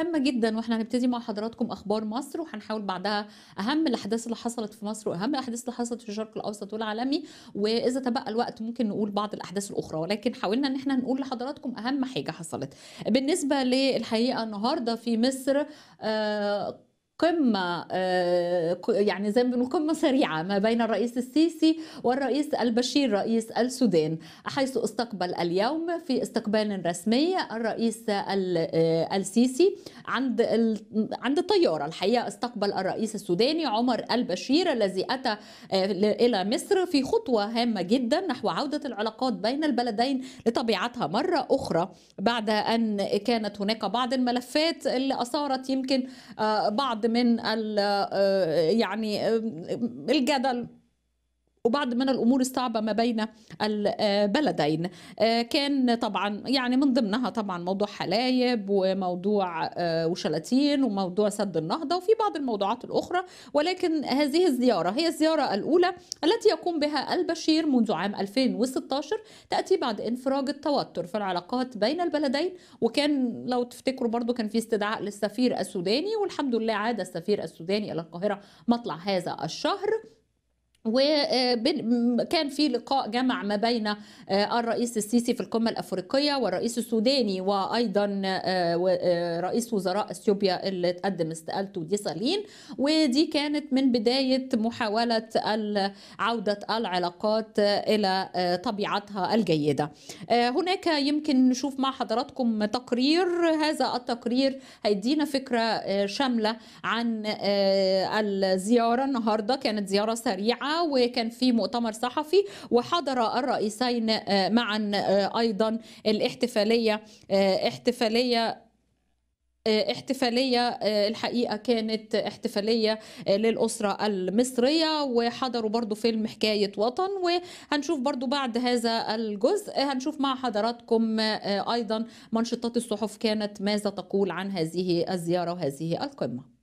هامة جدًا، وإحنا هنبتدي مع حضراتكم أخبار مصر، وهنحاول بعدها أهم الأحداث اللي حصلت في مصر، وأهم الأحداث اللي حصلت في الشرق الأوسط والعالمي، وإذا تبقى الوقت ممكن نقول بعض الأحداث الأخرى، ولكن حاولنا إن إحنا نقول لحضراتكم أهم حاجة حصلت. بالنسبة للحقيقة النهارده في مصر آآ قمة آآ ق يعني زي ما بنقول قمة سريعة ما بين الرئيس السيسي والرئيس البشير رئيس السودان، حيث استقبل اليوم في استقبال رسمي الرئيس ال آآ السيسي عند عند الطيارة، الحقيقة استقبل الرئيس السوداني عمر البشير الذي أتى آآ ل إلى مصر في خطوة هامة جدًا نحو عودة العلاقات بين البلدين لطبيعتها مرة أخرى، بعد أن كانت هناك بعض الملفات اللي أثارت يمكن بعض من آآ يعني آمم الجدل. وبعض من الأمور الصعبة ما بين البلدين. آآ كان طبعًا يعني من ضمنها طبعًا موضوع حلايب، وموضوع آآ وشلاتين، وموضوع سد النهضة، وفي بعض الموضوعات الأخرى، ولكن هذه الزيارة هي الزيارة الأولى التي يقوم بها البشير منذ عام 2016 تأتي بعد انفراج التوتر في العلاقات بين البلدين، وكان لو تفتكروا برضه كان في استدعاء للسفير السوداني، والحمد لله عاد السفير السوداني إلى القاهرة مطلع هذا الشهر. وبن كان في لقاء جمع ما بين آآ الرئيس السيسي في القمة الأفريقية والرئيس السوداني، وأيضًا آآ و آآ رئيس وزراء أثيوبيا اللي اتقدم استقالته ديسالين، ودي كانت من بداية محاولة ال عودة العلاقات آآ طبيعتها الجيدة. آآ هناك يمكن نشوف مع حضراتكم تقرير، هذا التقرير هيدينا فكرة آآ شاملة عن آآ الزيارة النهارده، كانت زيارة وكان في مؤتمر صحفي، وحضر الرئيسين آآ معًا آآ أيضًا الاحتفالية آآ احتفالية آآ احتفالية الحقيقة كانت احتفالية للأسرة المصرية، وحضروا برضه فيلم حكاية وطن، وهنشوف برضه بعد هذا الجزء هنشوف مع حضراتكم أيضًا منشطات الصحف كانت ماذا تقول عن هذه الزيارة وهذه القمة.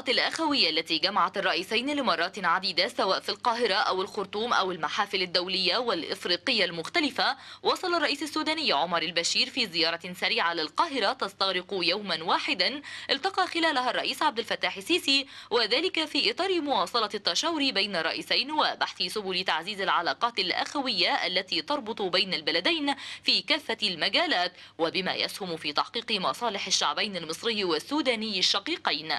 اللقاءات الأخوية التي جمعت الرئيسين لمرات عديدة سواء في القاهرة أو الخرطوم أو المحافل الدولية والإفريقية المختلفة وصل الرئيس السوداني عمر البشير في زيارة سريعة للقاهرة تستغرق يوما واحدا التقى خلالها الرئيس عبد الفتاح السيسي وذلك في إطار مواصلة التشاور بين الرئيسين وبحث سبل تعزيز العلاقات الأخوية التي تربط بين البلدين في كافة المجالات وبما يسهم في تحقيق مصالح الشعبين المصري والسوداني الشقيقين.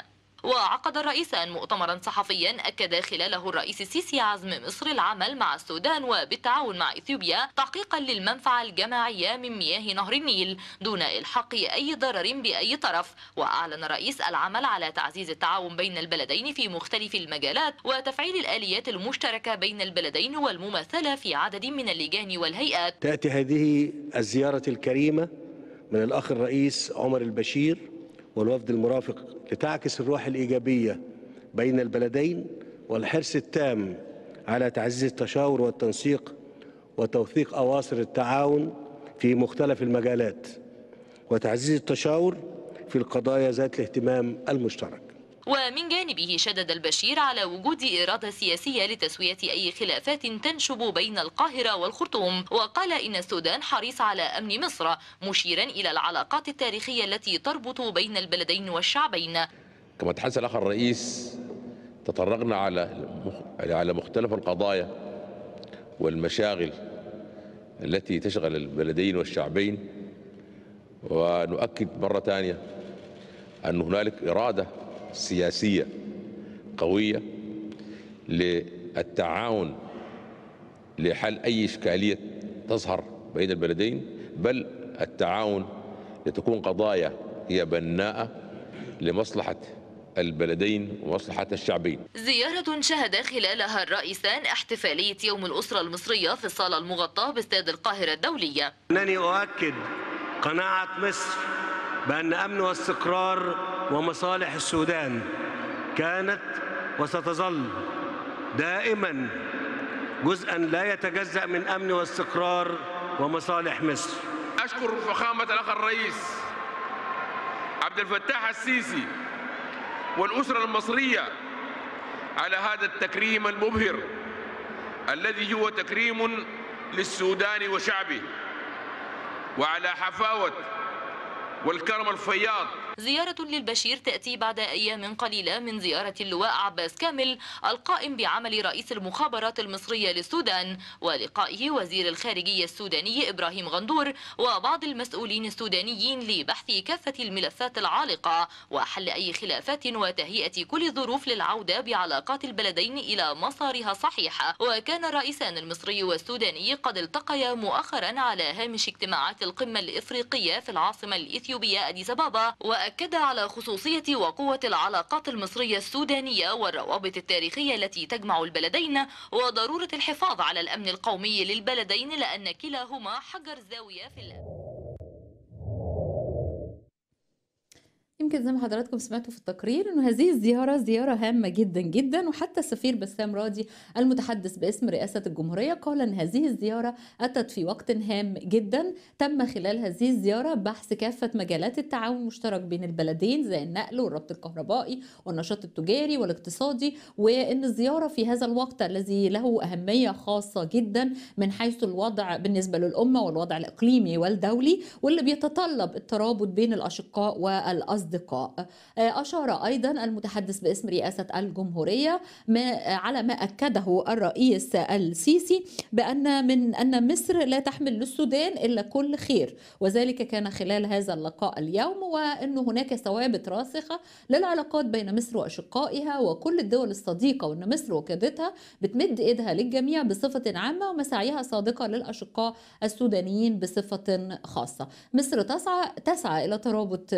وعقد الرئيسان مؤتمرا صحفيا أكد خلاله الرئيس السيسي عزم مصر العمل مع السودان وبالتعاون مع إثيوبيا تحقيقا للمنفعة الجماعية من مياه نهر النيل دون إلحاق أي ضرر بأي طرف وأعلن الرئيس العمل على تعزيز التعاون بين البلدين في مختلف المجالات وتفعيل الآليات المشتركة بين البلدين والممثلة في عدد من اللجان والهيئات. تأتي هذه الزيارة الكريمة من الأخ الرئيس عمر البشير والوفد المرافق لتعكس الروح الإيجابية بين البلدين والحرص التام على تعزيز التشاور والتنسيق وتوثيق أواصر التعاون في مختلف المجالات وتعزيز التشاور في القضايا ذات الاهتمام المشترك. ومن جانبه شدد البشير على وجود إرادة سياسية لتسوية أي خلافات تنشب بين القاهرة والخرطوم. وقال إن السودان حريص على أمن مصر مشيرا إلى العلاقات التاريخية التي تربط بين البلدين والشعبين. كما تحدث الأخ الرئيس تطرقنا على على مختلف القضايا والمشاغل التي تشغل البلدين والشعبين. ونؤكد مرة ثانية أن هنالك إرادة سياسية قوية للتعاون لحل أي إشكالية تظهر بين البلدين بل التعاون لتكون قضايا هي بناءة لمصلحة البلدين ومصلحة الشعبين. زيارة شهد خلالها الرئيسان احتفالية يوم الأسرة المصرية في الصالة المغطاة باستاد القاهرة الدولية. أنني أؤكد قناعة مصر بأن أمن واستقرار ومصالح السودان كانت وستظل دائما جزءا لا يتجزأ من أمن واستقرار ومصالح مصر. أشكر فخامة الأخ الرئيس عبد الفتاح السيسي والأسرة المصرية على هذا التكريم المبهر الذي هو تكريم للسودان وشعبه وعلى حفاوة والكرم الفياض. زيارة للبشير تأتي بعد أيام قليلة من زيارة اللواء عباس كامل القائم بعمل رئيس المخابرات المصرية للسودان ولقائه وزير الخارجية السوداني إبراهيم غندور وبعض المسؤولين السودانيين لبحث كافة الملفات العالقة وحل أي خلافات وتهيئة كل الظروف للعودة بعلاقات البلدين إلى مسارها الصحيحة وكان الرئيسان المصري والسوداني قد التقيا مؤخرا على هامش اجتماعات القمة الإفريقية في العاصمة الإثيوبية. أديس أبابا وأكد على خصوصية وقوة العلاقات المصرية السودانية والروابط التاريخية التي تجمع البلدين وضرورة الحفاظ على الأمن القومي للبلدين لأن كلاهما حجر زاوية في الأمن. يمكن زي ما حضراتكم سمعتوا في التقرير إنه هذه الزيارة زيارة هامة جدا جدا وحتى السفير بسام راضي المتحدث باسم رئاسة الجمهورية قال إن هذه الزيارة أتت في وقت هام جدا. تم خلال هذه الزيارة بحث كافة مجالات التعاون المشترك بين البلدين زي النقل والربط الكهربائي والنشاط التجاري والاقتصادي وإن الزيارة في هذا الوقت الذي له أهمية خاصة جدا من حيث الوضع بالنسبة للأمة والوضع الإقليمي والدولي واللي بيتطلب الترابط بين الأشقاء والأصدقاء. الأصدقاء أشار أيضا المتحدث باسم رئاسة الجمهورية ما على ما أكده الرئيس السيسي بأن من أن مصر لا تحمل للسودان إلا كل خير وذلك كان خلال هذا اللقاء اليوم وأن هناك ثوابت راسخة للعلاقات بين مصر وأشقائها وكل الدول الصديقة وأن مصر وقادتها بتمد إيدها للجميع بصفة عامة ومساعيها صادقة للأشقاء السودانيين بصفة خاصة. مصر تسعى تسعى إلى ترابط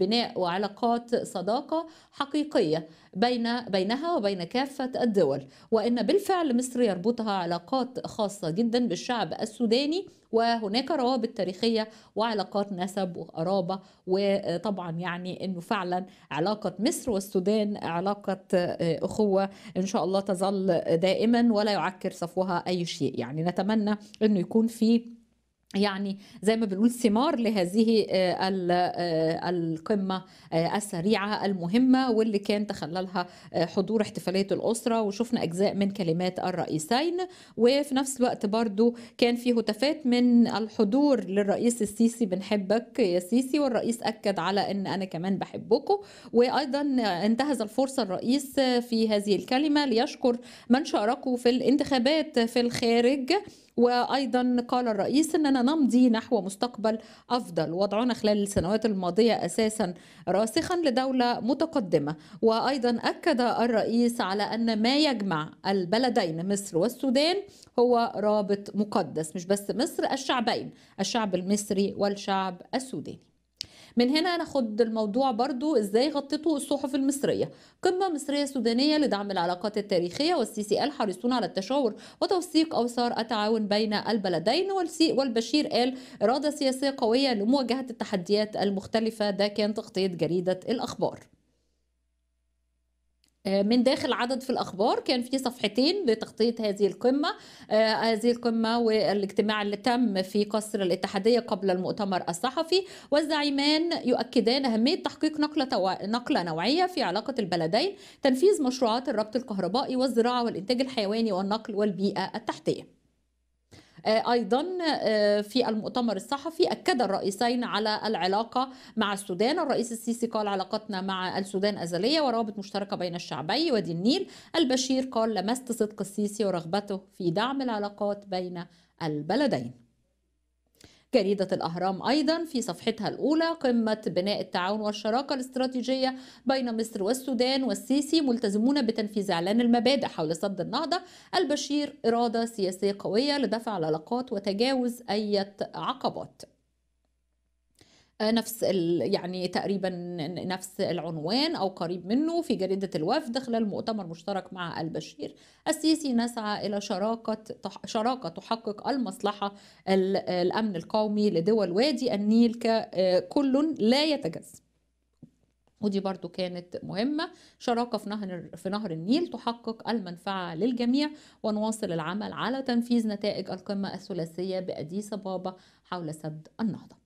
بناء وعلاقات صداقة حقيقية بين بينها وبين كافة الدول. وإن بالفعل مصر يربطها علاقات خاصة جدا بالشعب السوداني وهناك روابط تاريخية وعلاقات نسب وقرابة وطبعا يعني أنه فعلا علاقة مصر والسودان علاقة أخوة إن شاء الله تظل دائما ولا يعكر صفوها أي شيء. يعني نتمنى أنه يكون في يعني زي ما بنقول ثمار لهذه القمة السريعة المهمة واللي كان تخللها حضور احتفالية الأسرة وشفنا أجزاء من كلمات الرئيسين وفي نفس الوقت برضو كان في هتافات من الحضور للرئيس السيسي بنحبك يا سيسي والرئيس أكد على أن أنا كمان بحبكم وأيضا انتهز الفرصة الرئيس في هذه الكلمة ليشكر من شاركوا في الانتخابات في الخارج وأيضا قال الرئيس إننا نمضي نحو مستقبل أفضل وضعنا خلال السنوات الماضية أساسا راسخا لدولة متقدمة. وأيضا أكد الرئيس على أن ما يجمع البلدين مصر والسودان هو رابط مقدس مش بس مصر الشعبين الشعب المصري والشعب السوداني. من هنا ناخد الموضوع برضو إزاي غطته الصحف المصرية. قمة مصرية سودانية لدعم العلاقات التاريخية والسيسي قال حريصون على التشاور وتوثيق أوصار التعاون بين البلدين والبشير قال إرادة سياسية قوية لمواجهة التحديات المختلفة. ده كان تغطية جريدة الأخبار. من داخل عدد في الأخبار كان في صفحتين لتغطية هذه القمة آه هذه القمة والاجتماع اللي تم في قصر الاتحادية قبل المؤتمر الصحفي والزعيمان يؤكدان أهمية تحقيق نقلة. نقلة نوعية في علاقة البلدين تنفيذ مشروعات الربط الكهربائي والزراعة والإنتاج الحيواني والنقل والبيئة التحتية أيضا في المؤتمر الصحفي أكد الرئيسين على العلاقة مع السودان. الرئيس السيسي قال علاقتنا مع السودان أزلية وروابط مشتركة بين الشعبي وادي النيل. البشير قال لمست صدق السيسي ورغبته في دعم العلاقات بين البلدين. جريدة الأهرام أيضا في صفحتها الأولى قمة بناء التعاون والشراكة الاستراتيجية بين مصر والسودان والسيسي ملتزمون بتنفيذ إعلان المبادئ حول سد النهضة. البشير إرادة سياسية قوية لدفع العلاقات وتجاوز أي عقبات. نفس يعني تقريبا نفس العنوان أو قريب منه في جريدة الوفد خلال مؤتمر مشترك مع البشير السيسي نسعى إلى شراكة شراكة تحقق المصلحة الأمن القومي لدول وادي النيل ككل لا يتجزأ. ودي برضو كانت مهمة. شراكة في نهر, في نهر النيل تحقق المنفعة للجميع ونواصل العمل على تنفيذ نتائج القمة الثلاثية بأديس بابا حول سد النهضة.